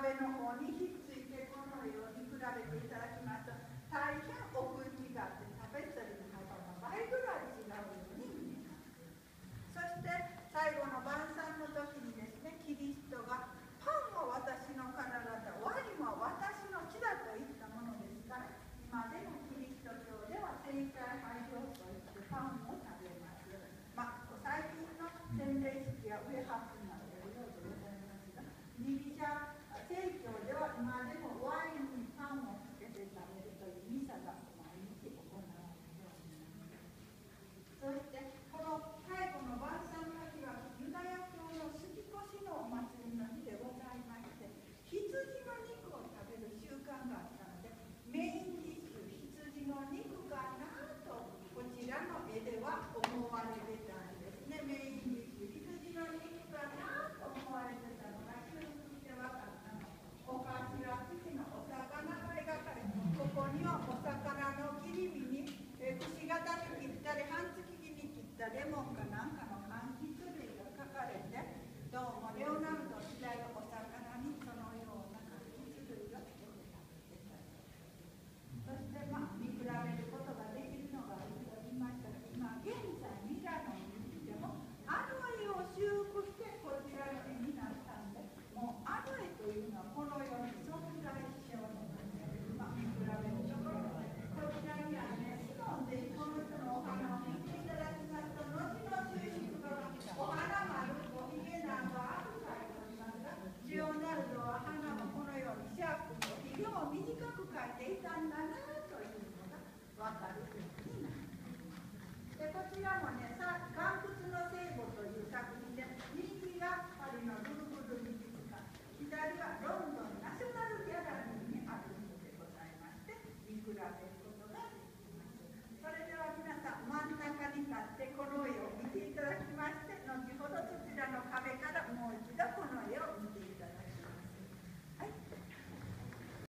壁の方にひっついてこのように比べていただきますと大変奥レモンかなんかの柑橘類が書かれてどうもレオナルド時代を Thank you.